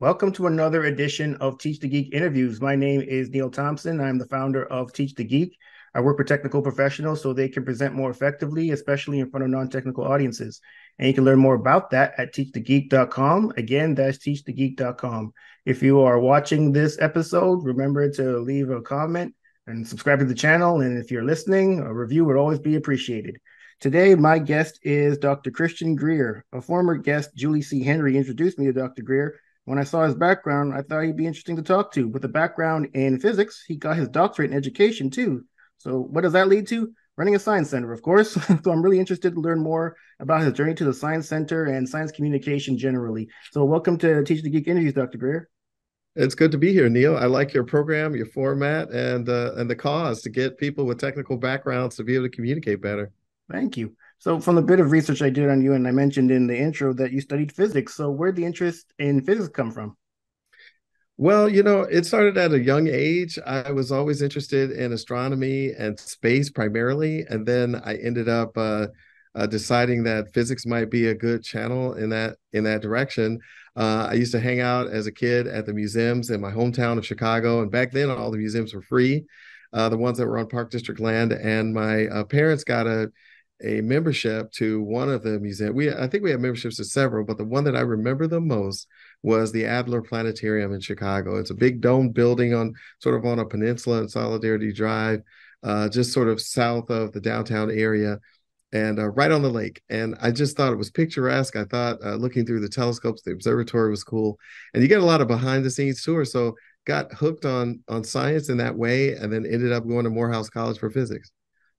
Welcome to another edition of Teach the Geek interviews. My name is Neil Thompson. I'm the founder of Teach the Geek. I work with technical professionals so they can present more effectively, especially in front of non technical audiences. And you can learn more about that at teachthegeek.com. Again, that's teachthegeek.com. If you are watching this episode, remember to leave a comment and subscribe to the channel. And if you're listening, a review would always be appreciated. Today, my guest is Dr. Christian Greer. A former guest, Julie C. Henry, introduced me to Dr. Greer when I saw his background, I thought he'd be interesting to talk to. With a background in physics, he got his doctorate in education too. So, what does that lead to? Running a science center, of course. so, I'm really interested to learn more about his journey to the science center and science communication generally. So, welcome to Teach the Geek interviews, Dr. Greer. It's good to be here, Neil. I like your program, your format, and uh, and the cause to get people with technical backgrounds to be able to communicate better. Thank you. So, from the bit of research I did on you, and I mentioned in the intro that you studied physics. So, where'd the interest in physics come from? Well, you know, it started at a young age. I was always interested in astronomy and space primarily, and then I ended up uh, uh, deciding that physics might be a good channel in that in that direction. Uh, I used to hang out as a kid at the museums in my hometown of Chicago, and back then all the museums were free, uh, the ones that were on Park District land. And my uh, parents got a a membership to one of the museums. We I think we have memberships to several, but the one that I remember the most was the Adler Planetarium in Chicago. It's a big dome building on sort of on a peninsula in Solidarity Drive, uh, just sort of south of the downtown area and uh, right on the lake. And I just thought it was picturesque. I thought uh, looking through the telescopes, the observatory was cool, and you get a lot of behind the scenes tours. So got hooked on on science in that way, and then ended up going to Morehouse College for physics.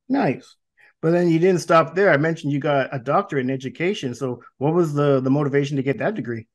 Nice. But then you didn't stop there. I mentioned you got a doctorate in education. So what was the the motivation to get that degree?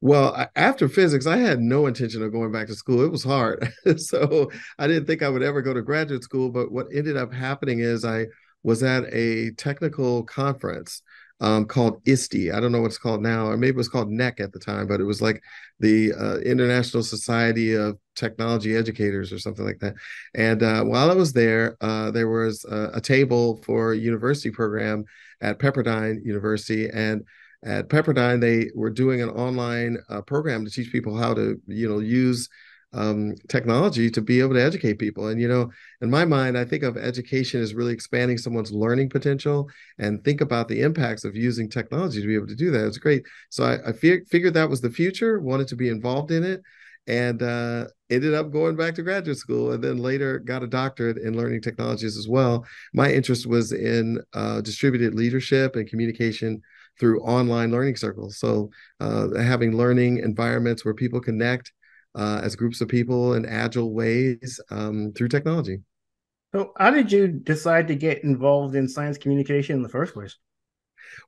Well, after physics, I had no intention of going back to school. It was hard. so I didn't think I would ever go to graduate school. But what ended up happening is I was at a technical conference um, called ISTE. I don't know what it's called now, or maybe it was called NEC at the time, but it was like the uh, International Society of Technology Educators or something like that. And uh, while I was there, uh, there was a, a, table for a university program at Pepperdine University, and at Pepperdine they were doing an online uh, program to teach people how to, you know, use um, technology to be able to educate people. And, you know, in my mind, I think of education as really expanding someone's learning potential and think about the impacts of using technology to be able to do that. It's great. So I, I figured that was the future, wanted to be involved in it, and uh, ended up going back to graduate school and then later got a doctorate in learning technologies as well. My interest was in uh, distributed leadership and communication through online learning circles. So uh, having learning environments where people connect uh, as groups of people in agile ways um, through technology. So, how did you decide to get involved in science communication in the first place?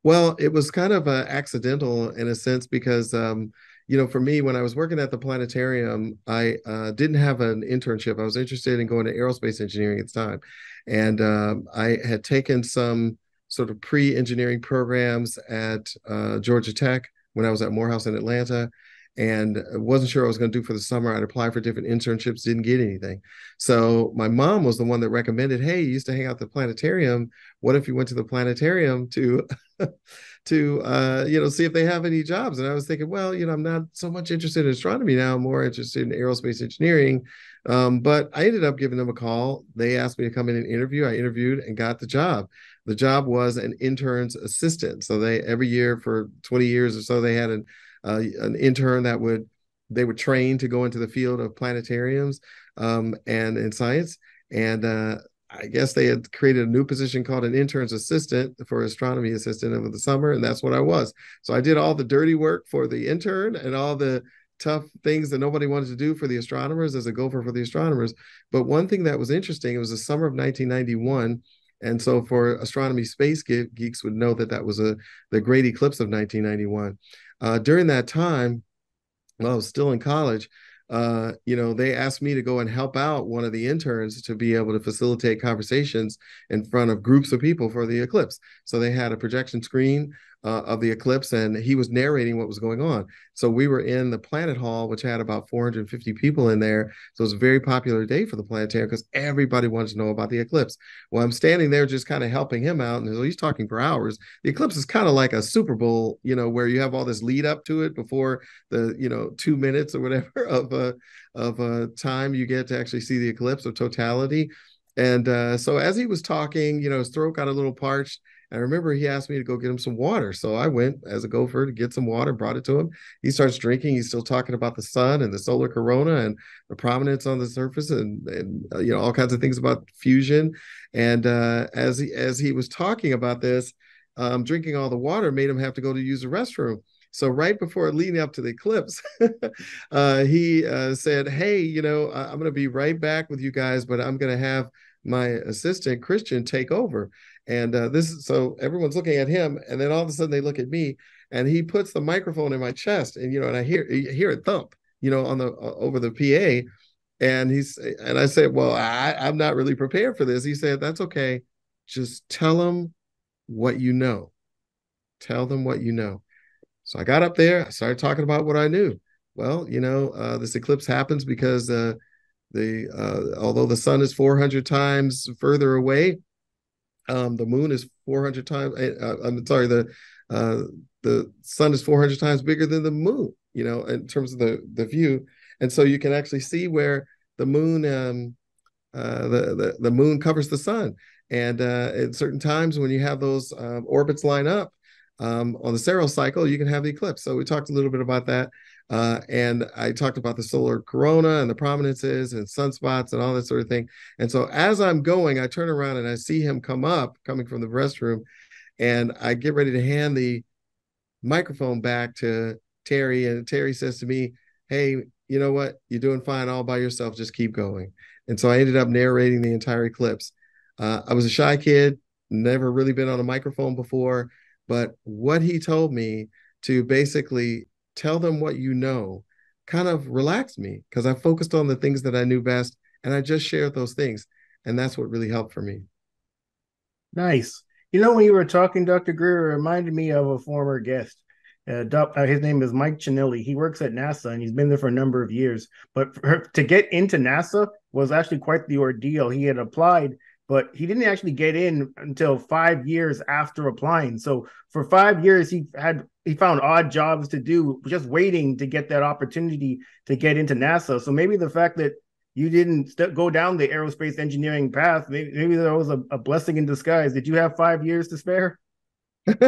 Well, it was kind of uh, accidental in a sense because, um, you know, for me, when I was working at the planetarium, I uh, didn't have an internship. I was interested in going to aerospace engineering at the time. And um, I had taken some sort of pre engineering programs at uh, Georgia Tech when I was at Morehouse in Atlanta and wasn't sure what I was going to do for the summer. I'd apply for different internships, didn't get anything. So my mom was the one that recommended, "Hey, you used to hang out at the planetarium. What if you went to the planetarium to to uh, you know see if they have any jobs?" And I was thinking, well, you know, I'm not so much interested in astronomy now. I'm more interested in aerospace engineering. Um, but I ended up giving them a call. They asked me to come in and interview. I interviewed and got the job. The job was an intern's assistant. So they every year for 20 years or so they had an uh, an intern that would they would train to go into the field of planetariums um, and in science. And uh, I guess they had created a new position called an intern's assistant for astronomy assistant over the summer, and that's what I was. So I did all the dirty work for the intern and all the tough things that nobody wanted to do for the astronomers as a gopher for the astronomers. But one thing that was interesting, it was the summer of 1991. And so for astronomy space ge- geeks would know that that was a the great eclipse of 1991. Uh, during that time, while I was still in college, uh, you know, they asked me to go and help out one of the interns to be able to facilitate conversations in front of groups of people for the eclipse. So they had a projection screen uh, of the eclipse, and he was narrating what was going on. So we were in the Planet Hall, which had about 450 people in there. So it was a very popular day for the planetarium because everybody wanted to know about the eclipse. Well, I'm standing there just kind of helping him out, and he's talking for hours. The eclipse is kind of like a Super Bowl, you know, where you have all this lead up to it before the, you know, two minutes or whatever of uh, of uh, time you get to actually see the eclipse of totality. And uh, so as he was talking, you know, his throat got a little parched I remember he asked me to go get him some water. So I went as a gopher to get some water, brought it to him. He starts drinking. He's still talking about the sun and the solar corona and the prominence on the surface and, and uh, you know, all kinds of things about fusion. And uh, as, he, as he was talking about this, um, drinking all the water made him have to go to use the restroom. So right before leading up to the eclipse, uh, he uh, said, "Hey, you know, I'm going to be right back with you guys, but I'm going to have my assistant Christian take over." And uh, this is so everyone's looking at him, and then all of a sudden they look at me, and he puts the microphone in my chest, and you know, and I hear hear it thump, you know, on the uh, over the PA, and he's and I said, well, I, I'm not really prepared for this. He said, that's okay, just tell them what you know, tell them what you know. So I got up there, I started talking about what I knew. Well, you know, uh, this eclipse happens because uh, the uh, although the sun is 400 times further away um, the moon is 400 times. Eh, uh, I'm sorry, the uh, the sun is 400 times bigger than the moon. You know, in terms of the the view, and so you can actually see where the moon um, uh, the, the the moon covers the sun. And uh, at certain times when you have those um, orbits line up um, on the Saros cycle, you can have the eclipse. So we talked a little bit about that. Uh, and I talked about the solar corona and the prominences and sunspots and all that sort of thing. And so as I'm going, I turn around and I see him come up, coming from the restroom, and I get ready to hand the microphone back to Terry. And Terry says to me, Hey, you know what? You're doing fine all by yourself. Just keep going. And so I ended up narrating the entire eclipse. Uh, I was a shy kid, never really been on a microphone before, but what he told me to basically tell them what you know kind of relaxed me because I focused on the things that I knew best and I just shared those things. And that's what really helped for me. Nice. You know, when you were talking, Dr. Greer, reminded me of a former guest. Uh, uh, his name is Mike Ciannilli. He works at NASA and he's been there for a number of years. But to get into NASA was actually quite the ordeal. He had applied but he didn't actually get in until five years after applying. So for five years, he had he found odd jobs to do, just waiting to get that opportunity to get into NASA. So maybe the fact that you didn't st- go down the aerospace engineering path, maybe, maybe that was a, a blessing in disguise. Did you have five years to spare?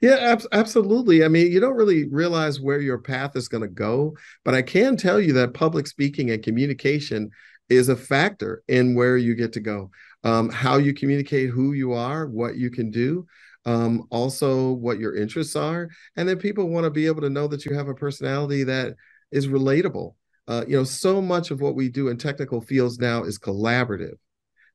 yeah, ab- absolutely. I mean, you don't really realize where your path is going to go, but I can tell you that public speaking and communication is a factor in where you get to go um, how you communicate who you are, what you can do, um, also what your interests are, and then people want to be able to know that you have a personality that is relatable. Uh, you know, so much of what we do in technical fields now is collaborative.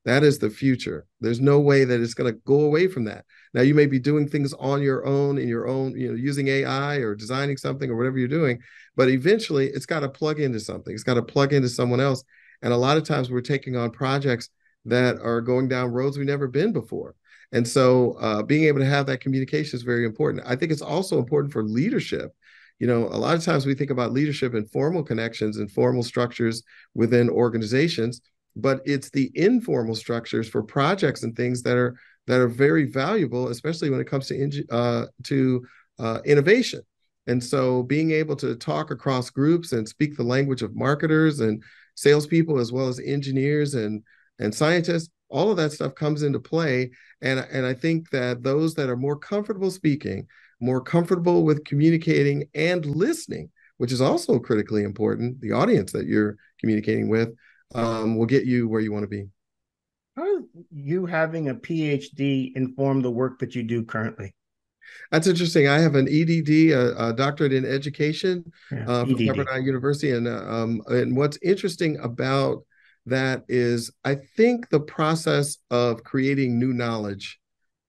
That is the future. There's no way that it's going to go away from that. Now, you may be doing things on your own, in your own, you know, using AI or designing something or whatever you're doing, but eventually it's got to plug into something. It's got to plug into someone else. And a lot of times we're taking on projects that are going down roads we've never been before. And so uh, being able to have that communication is very important. I think it's also important for leadership. You know, a lot of times we think about leadership in formal connections and formal structures within organizations, but it's the informal structures for projects and things that are that are very valuable, especially when it comes to uh, to uh, innovation. And so, being able to talk across groups and speak the language of marketers and salespeople, as well as engineers and and scientists, all of that stuff comes into play. And, and I think that those that are more comfortable speaking, more comfortable with communicating and listening, which is also critically important, the audience that you're communicating with um, will get you where you want to be. How you having a PhD inform the work that you do currently? That's interesting. I have an EDD, a, a doctorate in education yeah, uh, from Pepperdine University, and uh, um, and what's interesting about that is I think the process of creating new knowledge,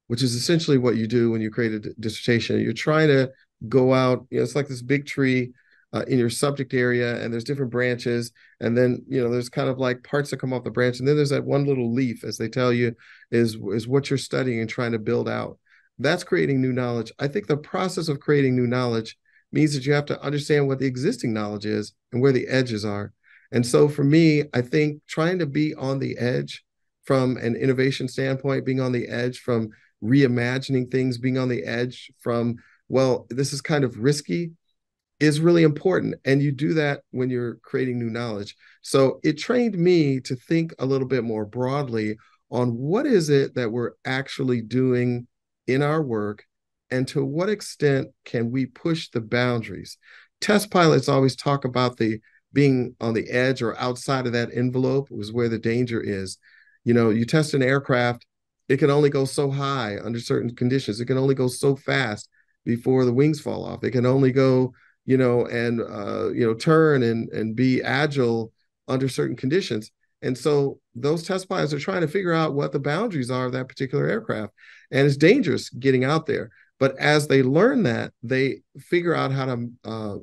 which is essentially what you do when you create a dissertation, you're trying to go out, you know, it's like this big tree uh, in your subject area and there's different branches and then you know there's kind of like parts that come off the branch and then there's that one little leaf as they tell you is is what you're studying and trying to build out that's creating new knowledge. I think the process of creating new knowledge means that you have to understand what the existing knowledge is and where the edges are. And so for me, I think trying to be on the edge from an innovation standpoint, being on the edge from reimagining things, being on the edge from, well, this is kind of risky, is really important. And you do that when you're creating new knowledge. So it trained me to think a little bit more broadly on what is it that we're actually doing in our work and to what extent can we push the boundaries test pilots always talk about the being on the edge or outside of that envelope was where the danger is. You know you test an aircraft it can only go so high under certain conditions. It can only go so fast before the wings fall off. It can only go you know and uh, you know turn and and be agile under certain conditions. And so those test pilots are trying to figure out what the boundaries are of that particular aircraft. And it's dangerous getting out there. But as they learn that, they figure out how to uh,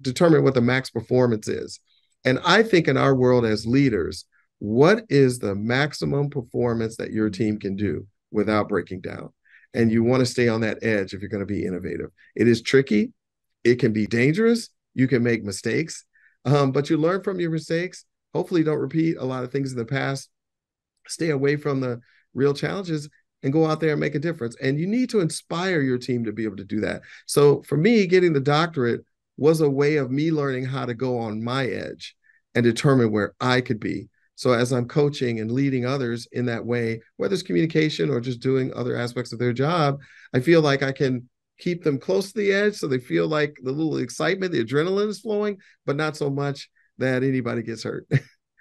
determine what the max performance is. And I think in our world as leaders, what is the maximum performance that your team can do without breaking down? And you want to stay on that edge if you're going to be innovative. It is tricky, it can be dangerous, you can make mistakes, um, but you learn from your mistakes. Hopefully, don't repeat a lot of things in the past. Stay away from the real challenges and go out there and make a difference. And you need to inspire your team to be able to do that. So for me, getting the doctorate was a way of me learning how to go on my edge and determine where I could be. So as I'm coaching and leading others in that way, whether it's communication or just doing other aspects of their job, I feel like I can keep them close to the edge so they feel like the little excitement, the adrenaline is flowing, but not so much that anybody gets hurt.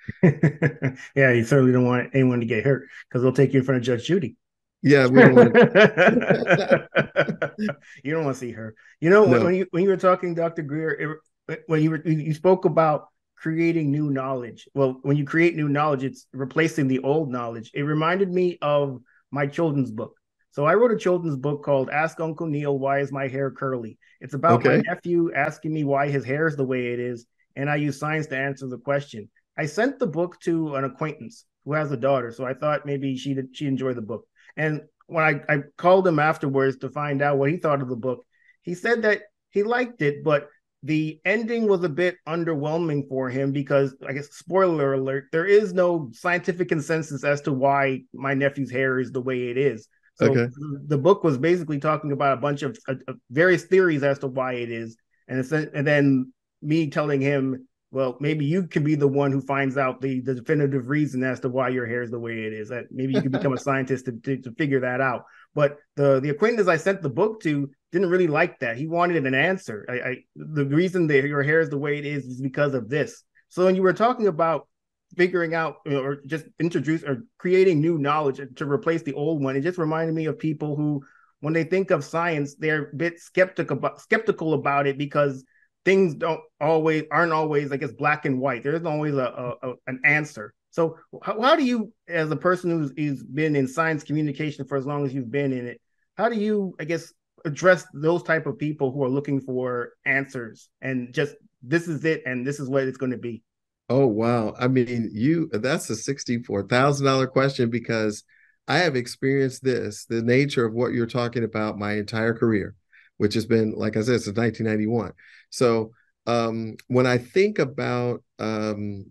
yeah, you certainly don't want anyone to get hurt because they'll take you in front of Judge Judy. Yeah, we don't want you don't want to see her. You know, no. when you when you were talking, Dr. Greer, it, when you were you spoke about creating new knowledge. Well, when you create new knowledge, it's replacing the old knowledge. It reminded me of my children's book. So I wrote a children's book called Ask Uncle Neil Why Is My Hair Curly? It's about okay. my nephew asking me why his hair is the way it is, and I use science to answer the question. I sent the book to an acquaintance who has a daughter, so I thought maybe she she enjoyed the book. And when I, I called him afterwards to find out what he thought of the book, he said that he liked it, but the ending was a bit underwhelming for him because I guess spoiler alert, there is no scientific consensus as to why my nephew's hair is the way it is. So okay. the book was basically talking about a bunch of uh, various theories as to why it is, and and then me telling him well, maybe you could be the one who finds out the, the definitive reason as to why your hair is the way it is. That maybe you could become a scientist to, to, to, figure that out. But the the acquaintance I sent the book to didn't really like that. He wanted an answer. I, I the reason that your hair is the way it is is because of this. So when you were talking about figuring out you know, or just introduce or creating new knowledge to replace the old one, it just reminded me of people who, when they think of science, they're a bit skeptical about skeptical about it because things don't always aren't always I guess black and white. There's always a, a, a an answer. So how, how, do you, as a person who's, who's been in science communication for as long as you've been in it, how do you I guess address those type of people who are looking for answers and just this is it and this is what it's going to be? Oh wow! I mean, you that's a sixty-four thousand dollar question because I have experienced this, the nature of what you're talking about, my entire career which has been, like I said, since 1991. So um, when I think about um,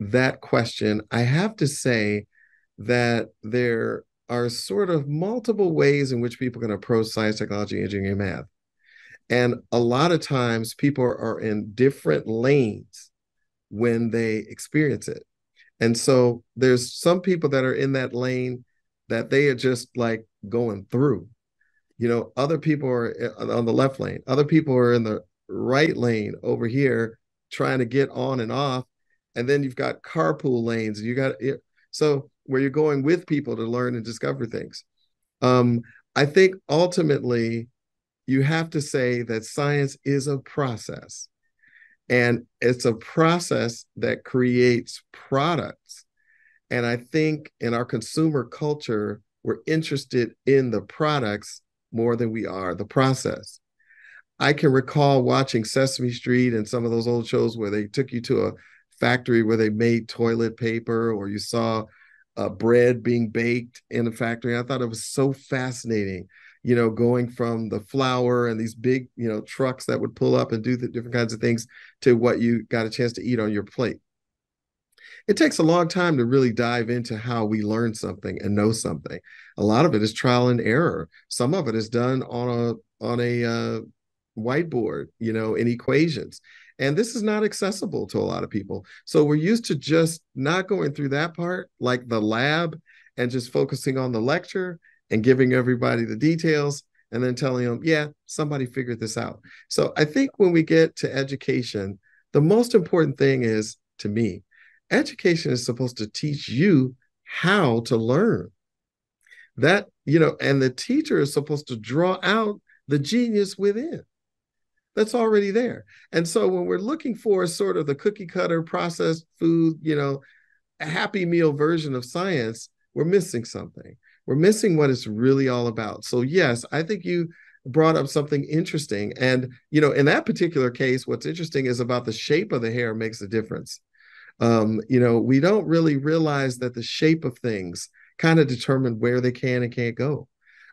that question, I have to say that there are sort of multiple ways in which people can approach science, technology, engineering, and math. And a lot of times people are in different lanes when they experience it. And so there's some people that are in that lane that they are just like going through you know other people are uh, on the left lane. Other people are in the right lane over here trying to get on and off. And then you've got carpool lanes. You got it so where you're going with people to learn and discover things. Um, i think ultimately you have to say that science is a process. And it's a process that creates products. And i think in our consumer culture we're interested in the products more than we are the process. I can recall watching Sesame Street and some of those old shows where they took you to a factory where they made toilet paper or you saw uh, bread being baked in a factory. I thought it was so fascinating you know, going from the flour and these big, you know, trucks that would pull up and do the different kinds of things to what you got a chance to eat on your plate. It takes a long time to really dive into how we learn something and know something. A lot of it is trial and error. Some of it is done on a on a uh, whiteboard, you know, in equations. And this is not accessible to a lot of people. So we're used to just not going through that part, like the lab, and just focusing on the lecture and giving everybody the details and then telling them, yeah, somebody figured this out. So I think when we get to education, the most important thing is to me, education is supposed to teach you how to learn. That, you know, and the teacher is supposed to draw out the genius within. That's already there. And so when we're looking for sort of the cookie cutter processed food, you know, a happy meal version of science, we're missing something we're missing what it's really all about. So, yes, I think you brought up something interesting. And, you know, in that particular case, what's interesting is about the shape of the hair makes a difference. Um, you know, we don't really realize that the shape of things kind of determine where they can and can't go.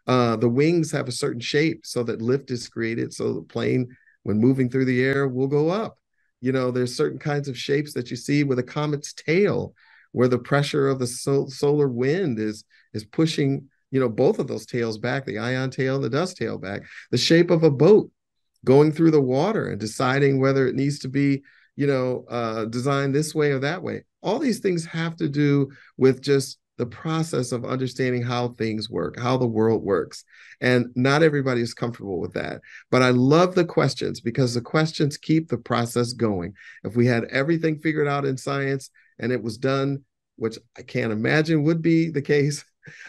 Uh, the wings have a certain shape so that lift is created. So the plane, when moving through the air, will go up. You know, there's certain kinds of shapes that you see with a comet's tail, where the pressure of the sol- solar wind is is pushing you know both of those tails back the ion tail and the dust tail back the shape of a boat going through the water and deciding whether it needs to be you know uh, designed this way or that way. All these things have to do with just the process of understanding how things work how the world works. And not everybody is comfortable with that. But i love the questions because the questions keep the process going. If we had everything figured out in science and it was done which i can't imagine would be the case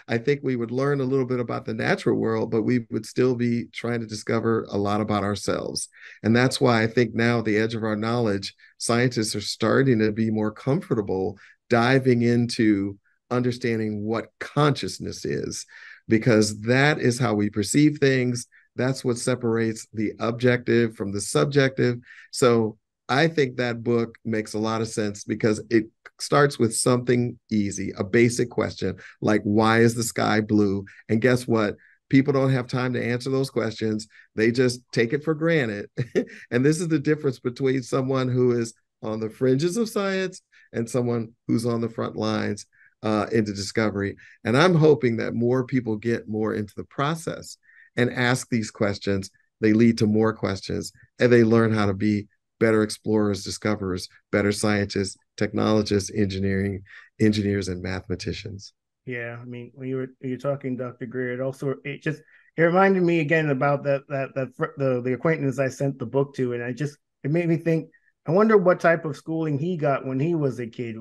I think we would learn a little bit about the natural world, but we would still be trying to discover a lot about ourselves. And that's why I think now, at the edge of our knowledge, scientists are starting to be more comfortable diving into understanding what consciousness is, because that is how we perceive things. That's what separates the objective from the subjective. So I think that book makes a lot of sense because it starts with something easy, a basic question like, why is the sky blue? And guess what? People don't have time to answer those questions. They just take it for granted. and this is the difference between someone who is on the fringes of science and someone who's on the front lines uh, into discovery. And I'm hoping that more people get more into the process and ask these questions. They lead to more questions and they learn how to be better explorers, discoverers, better scientists, technologists, engineering engineers, and mathematicians. Yeah, I mean, when you were you're talking, Dr. Greer, it also it just it reminded me again about that that that the the acquaintance I sent the book to, and I just it made me think. I wonder what type of schooling he got when he was a kid.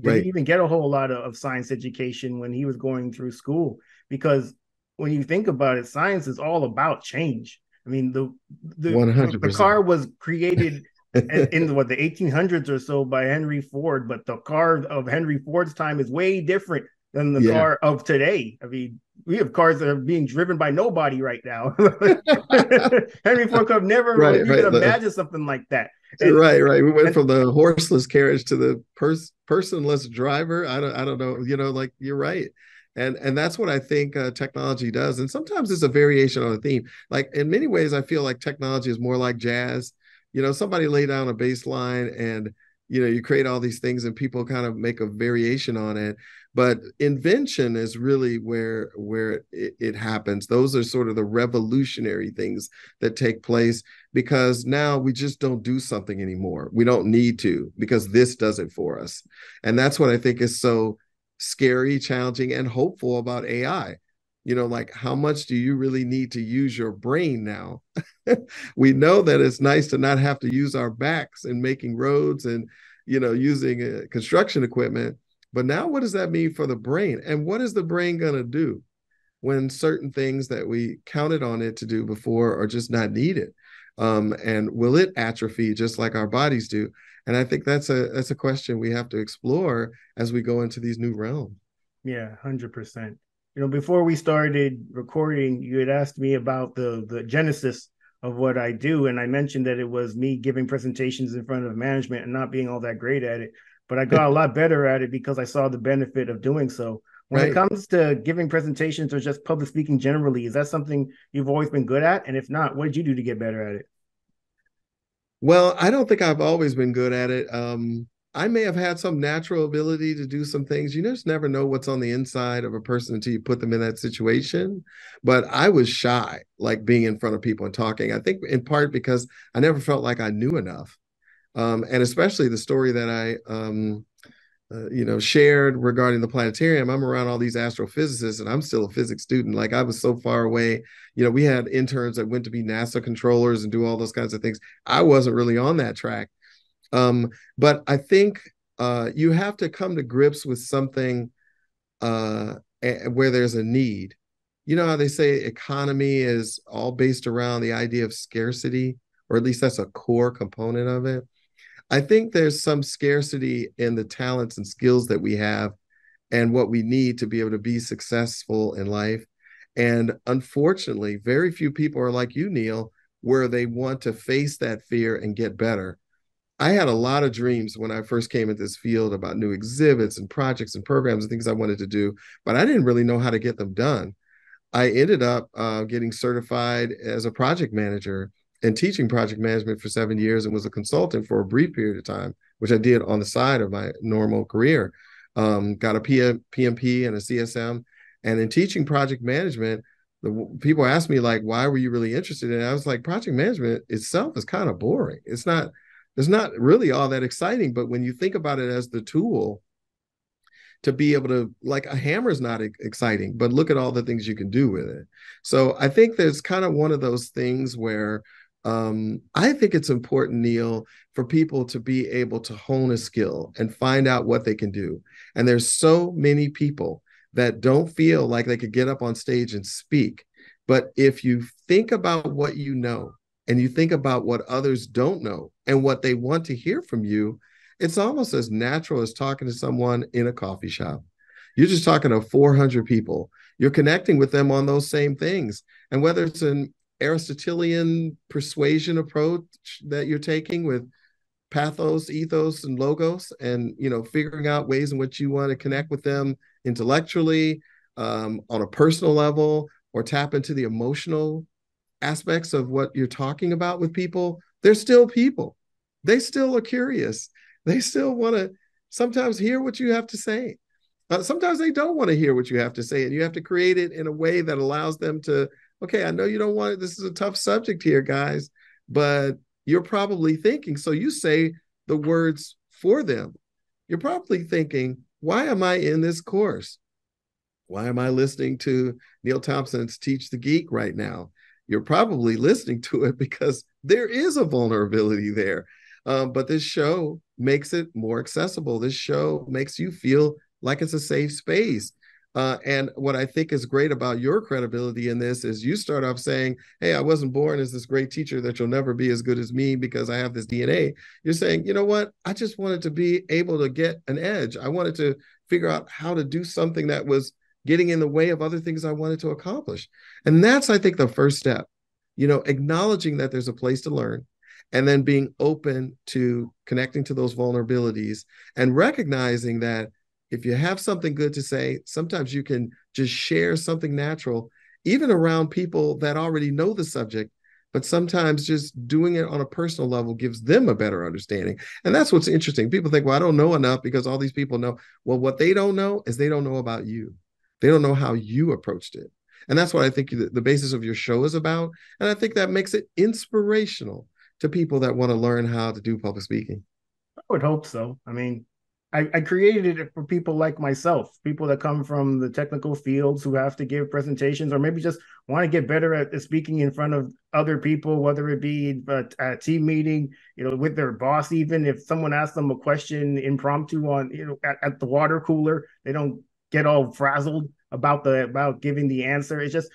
Did right. he even get a whole lot of, of science education when he was going through school? Because when you think about it, science is all about change. I mean, the the, 100%. the car was created in what the 1800s or so by Henry Ford, but the car of Henry Ford's time is way different than the yeah. car of today. I mean, we have cars that are being driven by nobody right now. Henry Ford could have never right, even right. imagine something like that. And, right, right. We went and, from the horseless carriage to the pers- personless driver. I don't, I don't know. You know, like you're right and and that's what i think uh, technology does and sometimes it's a variation on a theme like in many ways i feel like technology is more like jazz you know somebody lay down a baseline and you know you create all these things and people kind of make a variation on it. But invention is really where where it, it, happens. Those are sort of the revolutionary things that take place because now we just don't do something anymore. We don't need to because this does it for us. And that's what i think is so scary challenging and hopeful about ai you know like how much do you really need to use your brain now? We know that it's nice to not have to use our backs in making roads and you know using uh, construction equipment but now what does that mean for the brain? And what is the brain going to do when certain things that we counted on it to do before are just not needed? Um, and will it atrophy just like our bodies do? And i think that's a that's a question we have to explore as we go into these new realms yeah 100% you know, before we started recording, you had asked me about the the genesis of what I do, and I mentioned that it was me giving presentations in front of management and not being all that great at it. But I got a lot better at it because I saw the benefit of doing so. When right. it comes to giving presentations or just public speaking generally, is that something you've always been good at? And if not, what did you do to get better at it? Well, I don't think I've always been good at it. Um, I may have had some natural ability to do some things. You just never know what's on the inside of a person until you put them in that situation. But I was shy, like being in front of people and talking. I think in part because I never felt like I knew enough. Um, and especially the story that I um, uh, you know, shared regarding the planetarium. I'm around all these astrophysicists, and I'm still a physics student. Like I was so far away. You know, we had interns that went to be NASA controllers and do all those kinds of things. I wasn't really on that track. Um, but I think uh, you have to come to grips with something uh, where there's a need. You know how they say economy is all based around the idea of scarcity, or at least that's a core component of it. I think there's some scarcity in the talents and skills that we have and what we need to be able to be successful in life. And unfortunately, very few people are like you, Neil, where they want to face that fear and get better. I had a lot of dreams when I first came into this field about new exhibits and projects and programs and things I wanted to do, but I didn't really know how to get them done. I ended up uh, getting certified as a project manager and teaching project management for seven years and was a consultant for a brief period of time, which I did on the side of my normal career. Um, got a PM, PMP and a CSM. And in teaching project management, the people asked me like, why were you really interested in it? I was like, project management itself is kind of boring. It's not, it's not really all that exciting. But when you think about it as the tool to be able to, like a hammer is not exciting, but look at all the things you can do with it. So I think there's kind of one of those things where um, I think it's important, Neil, for people to be able to hone a skill and find out what they can do. And there's so many people that don't feel like they could get up on stage and speak. But if you think about what you know and you think about what others don't know and what they want to hear from you, it's almost as natural as talking to someone in a coffee shop. You're just talking to 400 people. You're connecting with them on those same things. And whether it's an Aristotelian persuasion approach that you're taking with pathos, ethos, and logos, and you know, figuring out ways in which you want to connect with them intellectually, um, on a personal level, or tap into the emotional aspects of what you're talking about with people. They're still people. They still are curious. They still want to sometimes hear what you have to say. Uh, sometimes they don't want to hear what you have to say, and you have to create it in a way that allows them to okay, I know you don't want it. This is a tough subject here, guys, but you're probably thinking, so you say the words for them. You're probably thinking, why am I in this course? Why am I listening to Neil Thompson's Teach the Geek right now? You're probably listening to it because there is a vulnerability there. Um, but this show makes it more accessible. This show makes you feel like it's a safe space. Uh, and what I think is great about your credibility in this is you start off saying, Hey, I wasn't born as this great teacher that you'll never be as good as me because I have this DNA. You're saying, you know what? I just wanted to be able to get an edge. I wanted to figure out how to do something that was getting in the way of other things I wanted to accomplish. And that's, I think, the first step, you know, acknowledging that there's a place to learn and then being open to connecting to those vulnerabilities and recognizing that if you have something good to say, sometimes you can just share something natural, even around people that already know the subject. But sometimes just doing it on a personal level gives them a better understanding. And that's what's interesting. People think, well, I don't know enough because all these people know. Well, what they don't know is they don't know about you. They don't know how you approached it. And that's what I think the basis of your show is about. And I think that makes it inspirational to people that want to learn how to do public speaking. I would hope so. I mean, I, I, created it for people like myself, people that come from the technical fields who have to give presentations or maybe just want to get better at speaking in front of other people, whether it be uh, at a team meeting, you know, with their boss, even if someone asks them a question impromptu on, you know, at, at the water cooler, they don't get all frazzled about the about giving the answer. It's just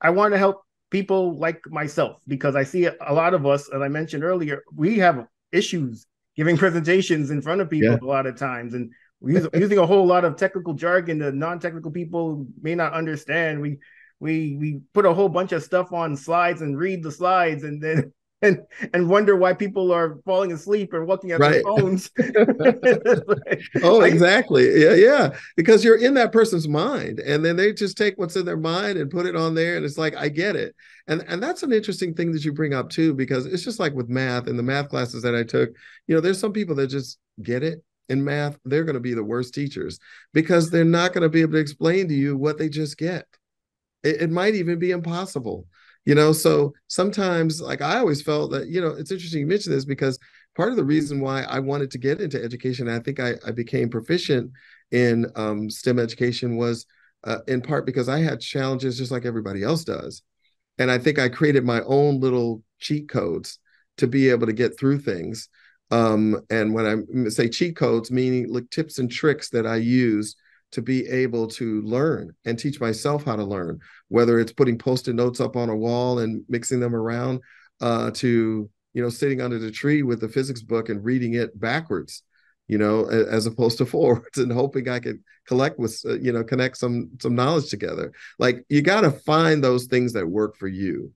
I want to help people like myself because I see a lot of us, as I mentioned earlier, we have issues giving presentations in front of people yeah. a lot of times and using a whole lot of technical jargon that non-technical people may not understand we we we put a whole bunch of stuff on slides and read the slides and then and and wonder why people are falling asleep or looking at right. their phones. oh, exactly. Yeah, yeah. Because you're in that person's mind, and then they just take what's in their mind and put it on there, and it's like, I get it. And and that's an interesting thing that you bring up too, because it's just like with math and the math classes that I took. You know, there's some people that just get it in math. They're going to be the worst teachers because they're not going to be able to explain to you what they just get. It, it might even be impossible you know so sometimes like i always felt that you know it's interesting you mention this because part of the reason why i wanted to get into education i think i, I became proficient in um, stem education was uh, in part because i had challenges just like everybody else does. And i think i created my own little cheat codes to be able to get through things. Um, and when i say cheat codes meaning like tips and tricks that i use to be able to learn and teach myself how to learn, whether it's putting post-it notes up on a wall and mixing them around, uh, to you know sitting under the tree with the physics book and reading it backwards, you know, as opposed to forwards, and hoping I could collect with uh, you know connect some some knowledge together. Like you got to find those things that work for you.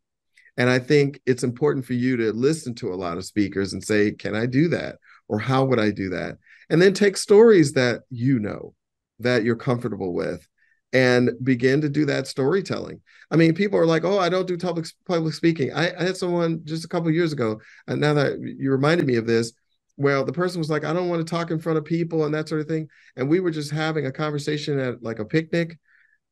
And I think it's important for you to listen to a lot of speakers and say, can I do that? Or how would I do that? And then take stories that you know that you're comfortable with and begin to do that storytelling. I mean, people are like, "Oh, I don't do public public speaking." I, I had someone just a couple years ago, and now that you reminded me of this, well, the person was like, "I don't want to talk in front of people and that sort of thing," and we were just having a conversation at like a picnic.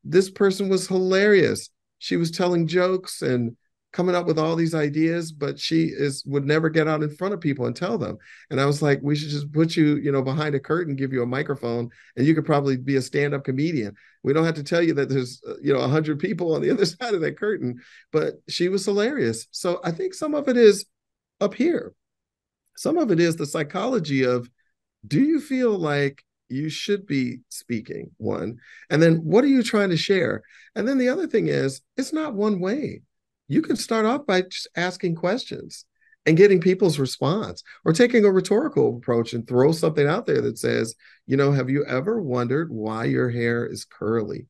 This person was hilarious. She was telling jokes and coming up with all these ideas, but she is would never get out in front of people and tell them. And I was like, we should just put you, you know, behind a curtain, give you a microphone, and you could probably be a stand-up comedian. We don't have to tell you that there's, uh, you know, a hundred people on the other side of that curtain. But she was hilarious. So I think some of it is up here. Some of it is the psychology of, do you feel like you should be speaking one and then what are you trying to share and then the other thing is it's not one way you can start off by just asking questions and getting people's response or taking a rhetorical approach and throw something out there that says, you know, have you ever wondered why your hair is curly?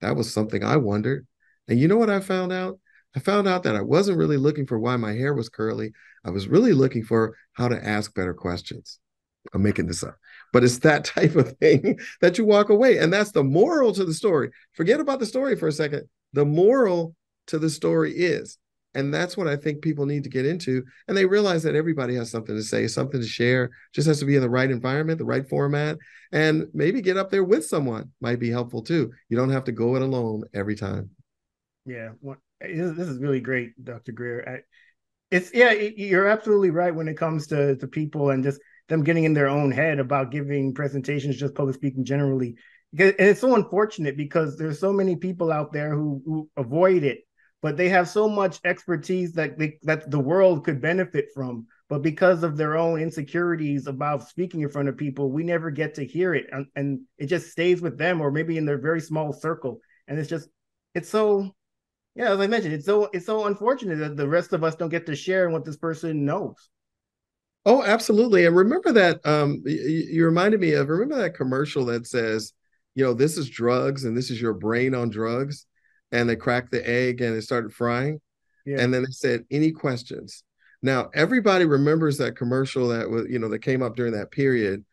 That was something I wondered. And you know what I found out? I found out that I wasn't really looking for why my hair was curly. I was really looking for how to ask better questions. I'm making this up, but it's that type of thing that you walk away. And that's the moral to the story. Forget about the story for a second. The moral to the story is. And that's what I think people need to get into. And they realize that everybody has something to say, something to share, just has to be in the right environment, the right format, and maybe get up there with someone might be helpful too. You don't have to go it alone every time. Yeah. Well, this is really great, Dr. Greer. It's, yeah, you're absolutely right when it comes to, to people and just them getting in their own head about giving presentations, just public speaking generally. And it's so unfortunate because there's so many people out there who, who avoid it but they have so much expertise that they, that the world could benefit from. But because of their own insecurities about speaking in front of people we never get to hear it. And, and it just stays with them or maybe in their very small circle. And it's just it's so yeah as i mentioned it's so it's so unfortunate that the rest of us don't get to share what this person knows. Oh absolutely. And remember that um you, you reminded me of remember that commercial that says you know this is drugs and this is your brain on drugs and they cracked the egg and it started frying. Yeah. And then they said, any questions? Now, everybody remembers that commercial that was, you know, that came up during that period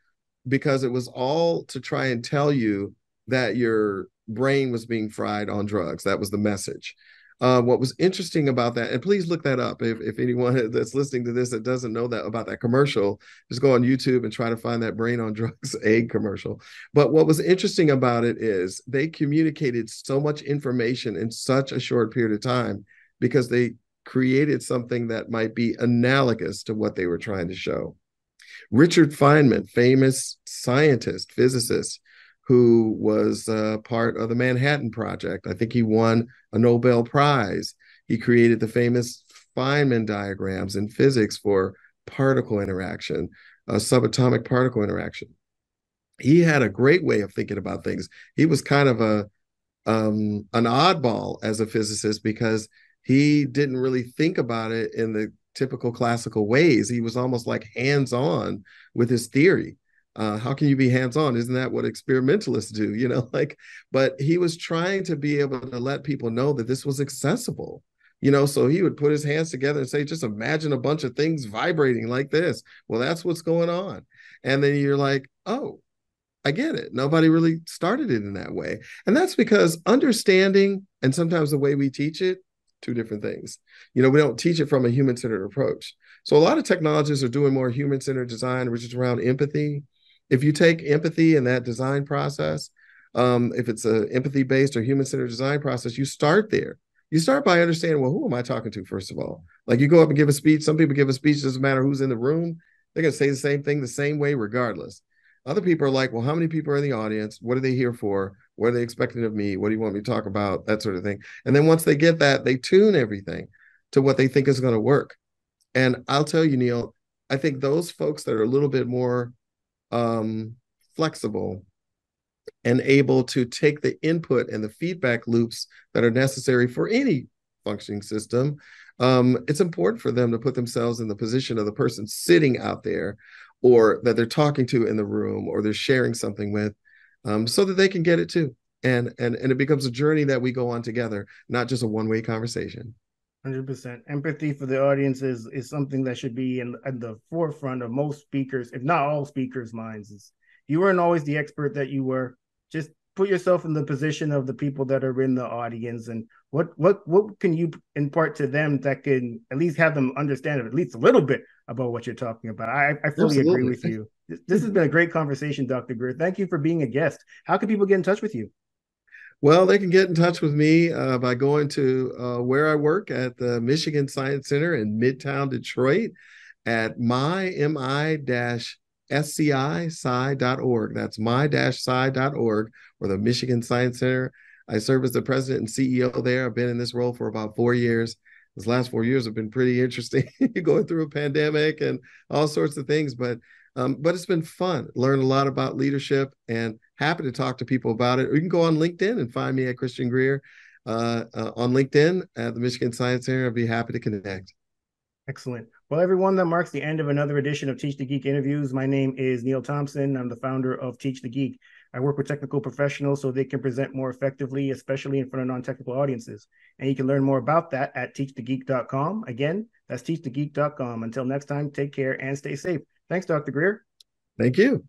because it was all to try and tell you that your brain was being fried on drugs. That was the message. Uh, what was interesting about that, and please look that up if, if anyone that's listening to this that doesn't know that about that commercial, just go on YouTube and try to find that brain on drugs egg commercial. But what was interesting about it is they communicated so much information in such a short period of time because they created something that might be analogous to what they were trying to show. Richard Feynman, famous scientist, physicist, who was uh, part of the Manhattan Project. I think he won a Nobel Prize. He created the famous Feynman diagrams in physics for particle interaction, uh, subatomic particle interaction. He had a great way of thinking about things. He was kind of a um, an oddball as a physicist because he didn't really think about it in the typical classical ways. He was almost like hands on with his theory uh, how can you be hands-on isn't that what experimentalists do you know like but he was trying to be able to let people know that this was accessible You know, so he would put his hands together and say, just imagine a bunch of things vibrating like this. Well, that's what's going on. And then you're like, oh, I get it. Nobody really started it in that way. And that's because understanding and sometimes the way we teach it, two different things. You know, we don't teach it from a human centered approach. So a lot of technologists are doing more human centered design, which is around empathy. If you take empathy in that design process, um, if it's a empathy based or human centered design process, you start there. You start by understanding, well, who am I talking to, first of all? Like you go up and give a speech. Some people give a speech, doesn't matter who's in the room. They're going to say the same thing the same way, regardless. Other people are like, well, how many people are in the audience? What are they here for? What are they expecting of me? What do you want me to talk about? That sort of thing. And then once they get that, they tune everything to what they think is going to work. And I'll tell you, Neil, I think those folks that are a little bit more um, flexible and able to take the input and the feedback loops that are necessary for any functioning system, um, it's important for them to put themselves in the position of the person sitting out there or that they're talking to in the room or they're sharing something with um, so that they can get it too. And and and it becomes a journey that we go on together not just a one-way conversation 100% empathy for the audience is is something that should be in, in the forefront of most speakers if not all speakers minds. Is you weren't always the expert that you were. Just put yourself in the position of the people that are in the audience and what what what can you impart to them that can at least have them understand at least a little bit about what you're talking about? I, I fully Absolutely. agree with you. This, this has been a great conversation dr greer thank you for being a guest. How can people get in touch with you well they can get in touch with me uh, by going to uh, where i work at the michigan science center in midtown detroit at my mi dash sci.org. That's mi-sci.org or the Michigan Science Center. I serve as the president and CEO there. I've been in this role for about four years. These last four years have been pretty interesting, going through a pandemic and all sorts of things. But um, but it's been fun. Learn a lot about leadership and happy to talk to people about it. Or you can go on LinkedIn and find me at Christian Greer uh, uh, on LinkedIn at the Michigan Science Center. I'd be happy to connect. Excellent. Well, everyone, that marks the end of another edition of Teach the Geek interviews. My name is Neil Thompson. I'm the founder of Teach the Geek. I work with technical professionals so they can present more effectively, especially in front of non technical audiences. And you can learn more about that at teachthegeek.com. Again, that's teachthegeek.com. Until next time, take care and stay safe. Thanks, Dr. Greer. Thank you.